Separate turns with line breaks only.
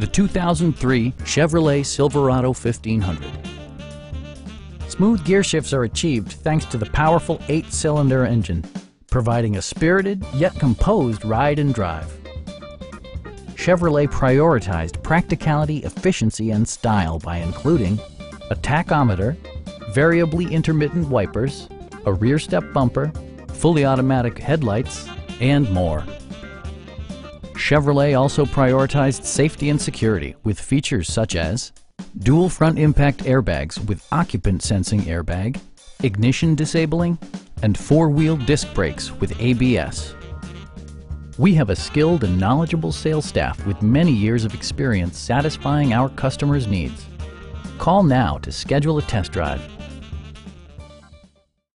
the 2003 Chevrolet Silverado 1500. Smooth gear shifts are achieved thanks to the powerful eight-cylinder engine, providing a spirited yet composed ride and drive. Chevrolet prioritized practicality, efficiency, and style by including a tachometer, variably intermittent wipers, a rear step bumper, fully automatic headlights, and more. Chevrolet also prioritized safety and security with features such as dual front impact airbags with occupant sensing airbag, ignition disabling, and four-wheel disc brakes with ABS. We have a skilled and knowledgeable sales staff with many years of experience satisfying our customers' needs. Call now to schedule a test drive